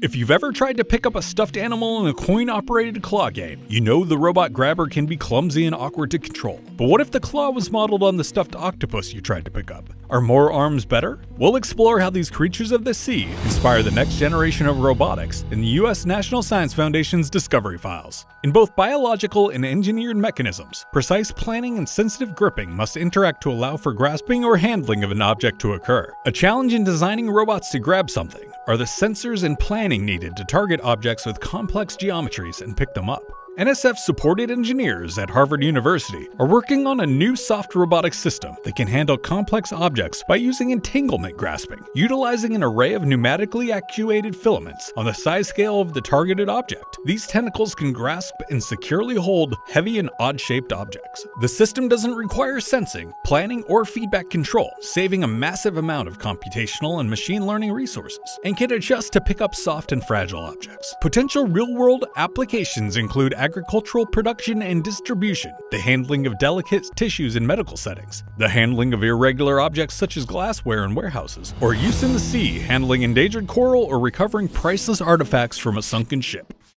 If you've ever tried to pick up a stuffed animal in a coin operated claw game, you know the robot grabber can be clumsy and awkward to control. But what if the claw was modeled on the stuffed octopus you tried to pick up? Are more arms better? We'll explore how these creatures of the sea inspire the next generation of robotics in the US National Science Foundation's Discovery Files. In both biological and engineered mechanisms, precise planning and sensitive gripping must interact to allow for grasping or handling of an object to occur. A challenge in designing robots to grab something are the sensors and planning needed to target objects with complex geometries and pick them up. NSF supported engineers at Harvard University are working on a new soft robotic system that can handle complex objects by using entanglement grasping, utilizing an array of pneumatically actuated filaments on the size scale of the targeted object. These tentacles can grasp and securely hold heavy and odd shaped objects. The system doesn't require sensing, planning, or feedback control, saving a massive amount of computational and machine learning resources, and can adjust to pick up soft and fragile objects. Potential real world applications include agricultural production and distribution, the handling of delicate tissues in medical settings, the handling of irregular objects such as glassware in warehouses, or use in the sea handling endangered coral or recovering priceless artifacts from a sunken ship.